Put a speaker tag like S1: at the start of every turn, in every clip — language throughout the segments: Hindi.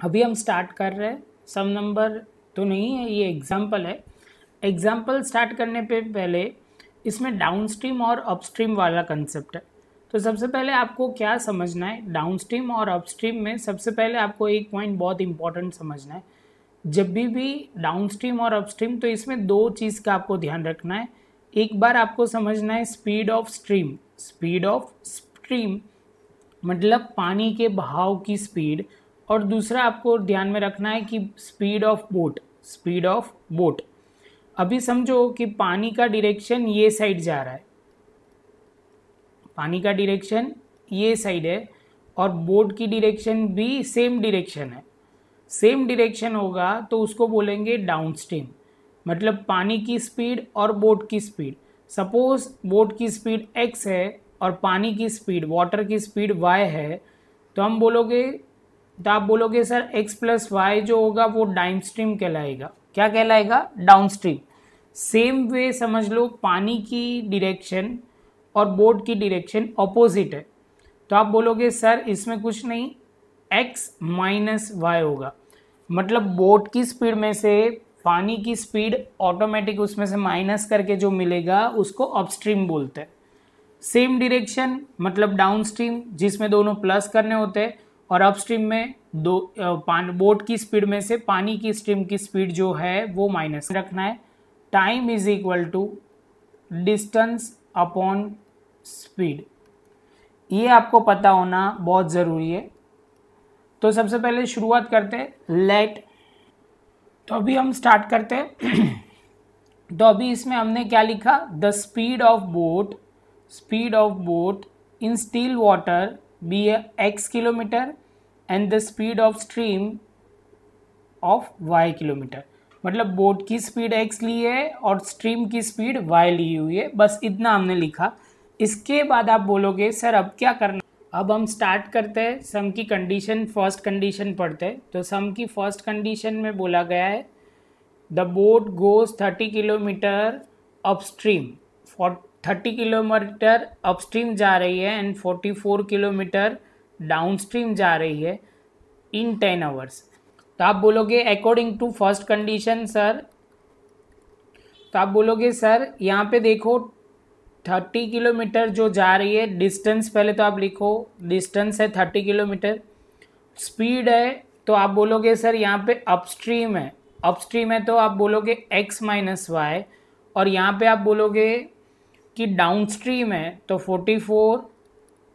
S1: अभी हम स्टार्ट कर रहे हैं। सम नंबर तो नहीं है, ये एग्ज़ाम्पल है। एग्ज़ाम्पल स्टार्ट करने पे पहले इसमें डाउन स्ट्रीम और अपस्ट्रीम वाला कंसेप्ट है। तो सबसे पहले आपको क्या समझना है? डाउन स्ट्रीम और अपस्ट्रीम में सबसे पहले आपको एक पॉइंट बहुत इंपॉर्टेंट समझना है। जब भी भी डाउन स्ट्रीम और अपस्ट्रीम तो इसमें दो चीज़ का आपको ध्यान रखना है। एक बार आपको समझना है speed of stream speed of stream मतलब पानी के बहाव की स्पीड और दूसरा आपको ध्यान में रखना है कि speed of boat speed of boat अभी समझो कि पानी का डायरेक्शन ये साइड जा रहा है। पानी का डायरेक्शन ये साइड है और बोट की डायरेक्शन भी सेम डायरेक्शन है। सेम डायरेक्शन होगा तो उसको बोलेंगे डाउन स्ट्रीम मतलब पानी की स्पीड और बोट की स्पीड सपोज़ बोट की स्पीड एक्स है और पानी की स्पीड वाटर की स्पीड वाई है तो हम बोलोगे तो आप बोलोगे, सर एक्स प्लस वाई जो होगा वो डाउन स्ट्रीम कहलाएगा। क्या कहलाएगा? डाउन स्ट्रीम सेम वे समझ लो, पानी की डिरेक्शन और बोट की डिरेक्शन अपोजिट है। तो आप बोलोगे, सर, इसमें कुछ नहीं एक्स माइनस वाई होगा। मतलब बोट की स्पीड में से पानी की स्पीड ऑटोमेटिक उसमें से माइनस करके जो मिलेगा, उसको अपस्ट्रीम बोलते हैं। सेम डिरेक्शन मतलब डाउन स्ट्रीम जिसमें दोनों प्लस करने होते हैं और अपस्ट्रीम में दो पान, बोट की स्पीड में से पानी की स्ट्रीम की स्पीड जो है वो माइनस रखना है। Time is equal to distance upon speed. ये आपको पता होना बहुत ज़रूरी है। तो सबसे पहले शुरुआत करते हैं। लेट तो अभी हम स्टार्ट करते हैं। तो अभी इसमें हमने क्या लिखा? The speed of boat speed of boat in still water be x kilometre and the speed of stream of y kilometre मतलब बोट की स्पीड एक्स ली है और स्ट्रीम की स्पीड वाई ली हुई है। बस इतना हमने लिखा। इसके बाद आप बोलोगे, सर, अब क्या करना? अब हम स्टार्ट करते हैं। सम की कंडीशन फ़र्स्ट कंडीशन पढ़ते हैं। तो सम की फ़र्स्ट कंडीशन में बोला गया है the boat goes thirty kilometre upstream thirty kilometre upstream जा रही है and forty four kilometre downstream जा रही है इन टेन आवर्स तो आप बोलोगे according to first condition sir तो आप बोलोगे सर यहाँ पे देखो थर्टी किलोमीटर जो जा रही है डिस्टेंस पहले तो आप लिखो डिस्टेंस है थर्टी किलोमीटर स्पीड है तो आप बोलोगे सर यहाँ पे अपस्ट्रीम है अपस्ट्रीम है तो आप बोलोगे एक्स माइनस वाई और यहाँ पे आप बोलोगे कि डाउन स्ट्रीम है तो फोर्टी फोर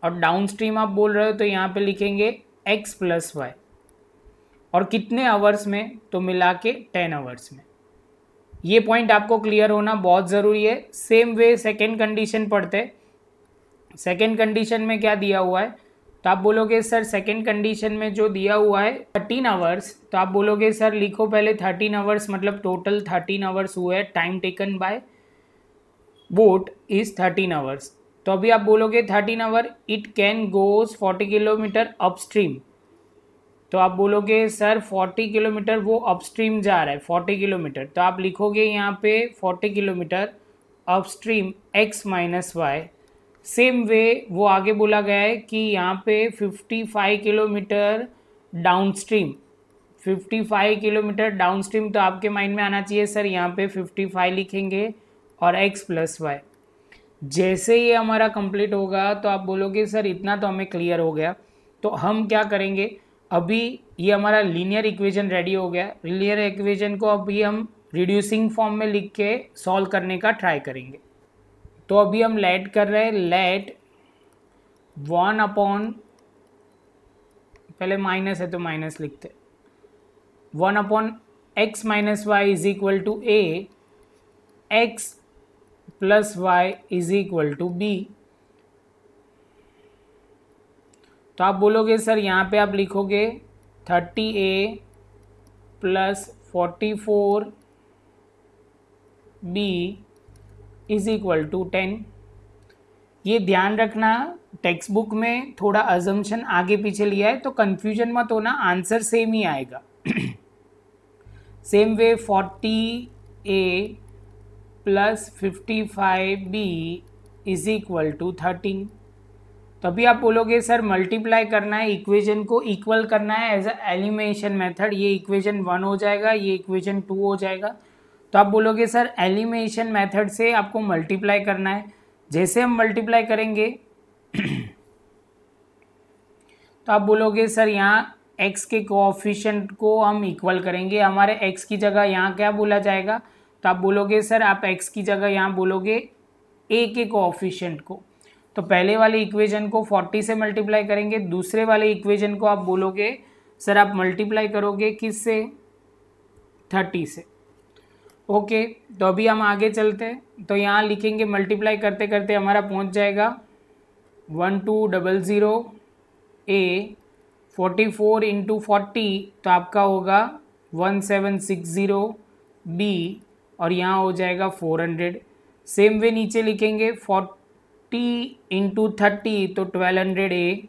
S1: और डाउन स्ट्रीम आप बोल रहे हो तो यहाँ पे लिखेंगे एक्स प्लस वाई और कितने आवर्स में? तो मिला के टेन आवर्स में। ये पॉइंट आपको क्लियर होना बहुत ज़रूरी है। सेम वे सेकेंड कंडीशन पढ़ते। सेकेंड कंडीशन में क्या दिया हुआ है? तो आप बोलोगे, सर सेकेंड कंडीशन में जो दिया हुआ है थर्टीन आवर्स तो आप बोलोगे, सर, लिखो पहले थर्टीन आवर्स मतलब टोटल थर्टीन आवर्स हुए time taken by boat is thirteen hours तो अभी आप बोलोगे thirteen hour it can goes forty kilometre upstream तो आप बोलोगे, सर फोर्टी किलोमीटर वो अपस्ट्रीम जा रहा है फोर्टी किलोमीटर तो आप लिखोगे यहाँ पे forty kilometre upstream x minus y same way वो आगे बोला गया है कि यहाँ पे fifty five kilometre down stream fifty five kilometre down stream तो आपके माइंड में आना चाहिए, सर, यहाँ पे फिफ्टी फाइव लिखेंगे. और एक्स प्लस वाई जैसे ये हमारा कंप्लीट होगा तो आप बोलोगे, सर, इतना तो हमें क्लियर हो गया। तो हम क्या करेंगे? अभी ये हमारा लीनियर इक्वेशन रेडी हो गया। लीनियर इक्वेशन को अभी हम रिड्यूसिंग फॉर्म में लिख के सॉल्व करने का ट्राई करेंगे। तो अभी हम लेट कर रहे हैं। लेट वन अपॉन पहले माइनस है तो माइनस लिखते one upon x minus y is equal to a x plus y is equal to b तो आप बोलोगे, सर, यहाँ पे आप लिखोगे thirty a plus forty four b is equal to ten ये ध्यान रखना टेक्स्ट बुक में थोड़ा अजम्पन आगे पीछे लिया है तो कन्फ्यूज़न मत होना आंसर सेम ही आएगा। Same way forty a plus fifty five b is equal to thirteen तो अभी आप बोलोगे, सर मल्टीप्लाई करना है इक्वेशन को इक्वल करना है एज अ एलिमिनेशन मेथड ये इक्वेशन वन हो जाएगा, ये इक्वेशन टू हो जाएगा. तो आप बोलोगे, सर एलिमिनेशन मेथड से आपको मल्टीप्लाई करना है। जैसे हम मल्टीप्लाई करेंगे तो आप बोलोगे, सर, यहाँ एक्स के कोऑफिशिएंट को हम इक्वल करेंगे, हमारे एक्स की जगह यहाँ क्या बोला जाएगा? तो आप बोलोगे, सर, आप एक्स की जगह यहाँ बोलोगे ए के कोऑफिशिएंट को। तो पहले वाले इक्वेशन को 40 से मल्टीप्लाई करेंगे, दूसरे वाले इक्वेशन को आप बोलोगे, सर, आप मल्टीप्लाई करोगे किस से? 30 से। ओके तो अभी हम आगे चलते हैं। तो यहाँ लिखेंगे मल्टीप्लाई करते करते हमारा पहुँच जाएगा one two double zero a forty four into forty तो आपका होगा one seven six zero b और यहाँ हो जाएगा फोर हंड्रेड। सेम वे नीचे लिखेंगे फोर्टी इंटू थर्टी तो twelve hundred a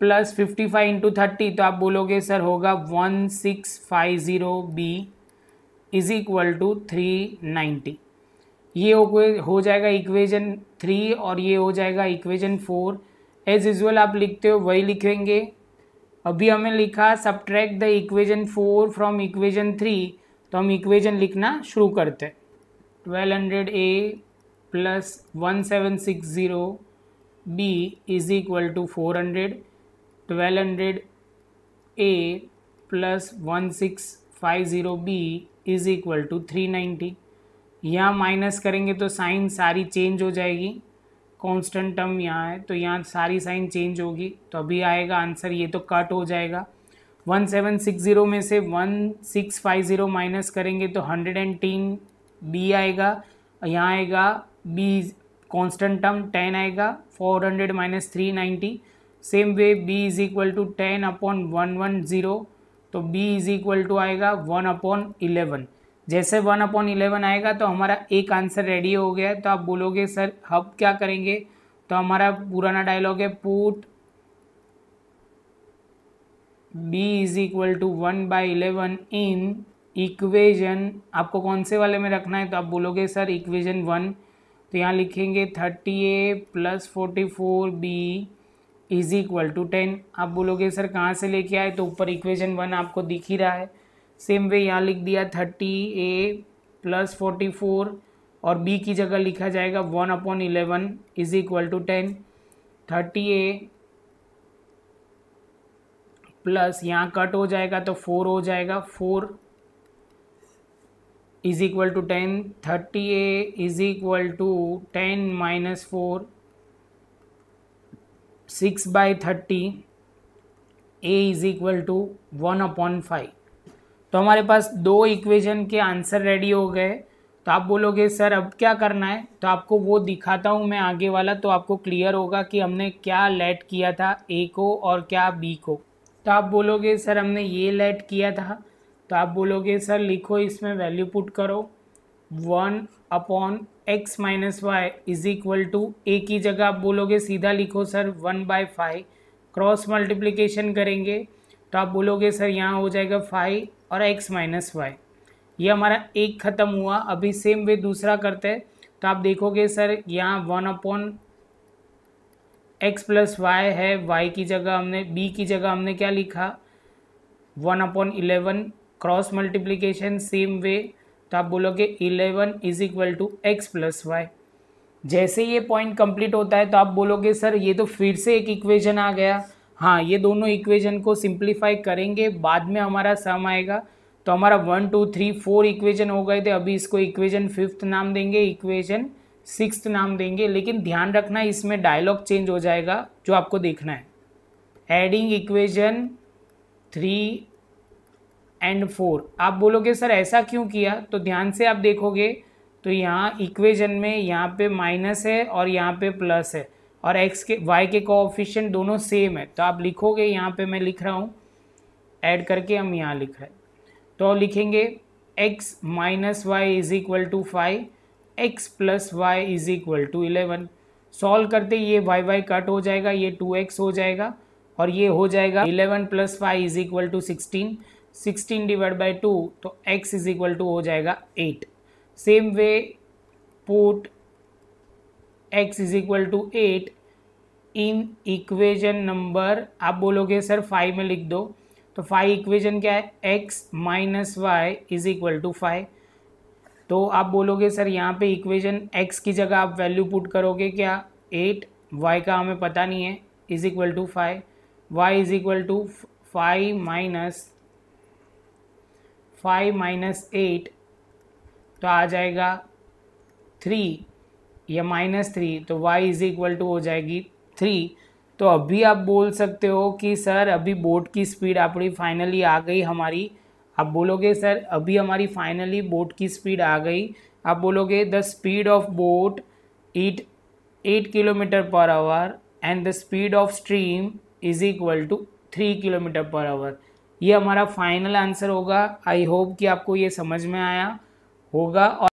S1: plus fifty five into thirty तो आप बोलोगे सर होगा one six five zero b is equal to three ninety. ये हो जाएगा इक्वेजन थ्री और ये हो जाएगा इक्वेजन फोर। एज यूजल आप लिखते हो, वही लिखेंगे। अभी हमें लिखा subtract the equation four from equation three तो हम इक्वेजन लिखना शुरू करते हैं। Twelve hundred a plus one seven six zero b is equal to four hundred twelve hundred a plus one six five zero b is equal to three ninety यहाँ माइनस करेंगे तो साइन सारी चेंज हो जाएगी। कांस्टेंट टर्म यहाँ है तो यहाँ सारी साइन चेंज होगी। तो अभी आएगा आंसर ये तो कट हो जाएगा। वन सेवन सिक्स ज़ीरो में से one six five zero minus करेंगे तो हंड्रेड एंड टेन बी आएगा, यहाँ आएगा बी कांस्टेंट टर्म टेन आएगा, four hundred minus three ninety. Same way b is equal to ten upon one one zero तो बी इज़ इक्वल टू आएगा वन अपॉन इलेवन। जैसे वन अपॉन इलेवन आएगा तो हमारा एक आंसर रेडी हो गया तो आप बोलोगे, सर, अब क्या करेंगे? तो हमारा पुराना डायलॉग है put b is equal to one by eleven in equation आपको कौन से वाले में रखना है? तो आप बोलोगे, सर इक्वेजन वन तो यहाँ लिखेंगे thirty a plus forty four b is equal to ten आप बोलोगे, सर, कहाँ से लेके आए? तो ऊपर इक्वेजन वन आपको दिख ही रहा है। सेम वे यहाँ लिख दिया thirty a plus forty four और बी की जगह लिखा जाएगा one upon eleven is equal to ten thirty a plus यहाँ कट हो जाएगा तो फोर हो जाएगा, four is equal to ten, thirty a is equal to ten minus four, six by thirty, a is equal to one upon five. तो हमारे पास दो इक्वेशन के आंसर रेडी हो गए। तो आप बोलोगे, सर, अब क्या करना है? तो आपको वो दिखाता हूँ मैं आगे वाला तो आपको क्लियर होगा कि हमने क्या लेट किया था ए को और क्या बी को। तो आप बोलोगे, सर, हमने ये लेट किया था। तो आप बोलोगे, सर, लिखो इसमें वैल्यू पुट करो। One upon x minus y is equal to a की जगह आप बोलोगे, सीधा लिखो, sir one by five cross multiplication करेंगे तो आप बोलोगे, सर, यहाँ हो जाएगा फाइव और एक्स माइनस वाई ये हमारा एक ख़त्म हुआ, अभी सेम वे दूसरा करते हैं। तो आप देखोगे, सर, यहाँ one upon x plus y है वाई की जगह हमने बी की जगह हमने क्या लिखा? One upon eleven cross multiplication same way तो आप बोलोगे eleven is equal to x plus y जैसे ये पॉइंट कंप्लीट होता है तो आप बोलोगे, सर, ये तो फिर से एक इक्वेशन आ गया. हाँ ये दोनों इक्वेशन को सिंप्लीफाई करेंगे, बाद में हमारा सम आएगा। तो हमारा one two three four equation हो गए थे, अभी इसको इक्वेशन फिफ्थ नाम देंगे इक्वेशन सिक्स नाम देंगे, लेकिन ध्यान रखना इसमें डायलॉग चेंज हो जाएगा, जो आपको देखना है। Adding equation three and four आप बोलोगे, सर, ऐसा क्यों किया? तो ध्यान से आप देखोगे तो यहाँ इक्वेशन में यहाँ पे माइनस है और यहाँ पे प्लस है। और एक्स के वाई के कोऑफिशिएंट दोनों सेम है। तो आप लिखोगे, यहाँ पे मैं लिख रहा हूँ ऐड करके हम यहाँ लिख रहे हैं। तो लिखेंगे x minus y is equal to five x plus y is equal to eleven solve करते ये वाई वाई कट हो जाएगा, ये टू एक्स हो जाएगा और ये हो जाएगा eleven plus five is equal to sixteen sixteen divide by two तो x इज़ इक्वल टू हो जाएगा eight same way put x is equal to eight in equation number आप बोलोगे सर फाइव में लिख दो. तो फाइव इक्वेजन क्या है? X minus y is equal to five तो आप बोलोगे, सर, यहाँ पे इक्वेशन एक्स की जगह आप वैल्यू पुट करोगे क्या? एट वाई का हमें पता नहीं है is equal to five y is equal to five minus five minus eight तो आ जाएगा थ्री या माइनस थ्री तो वाई इज़ इक्वल टू हो जाएगी थ्री तो अभी आप बोल सकते हो कि, सर, अभी बोट की स्पीड आपकी फाइनली आ गई हमारी आप बोलोगे, सर, अभी हमारी फाइनली बोट की स्पीड आ गई। आप बोलोगे the speed of boat it eight kilometre per hour and the speed of stream is equal to three kilometre per hour ये हमारा फाइनल आंसर होगा। आई होप कि आपको ये समझ में आया होगा और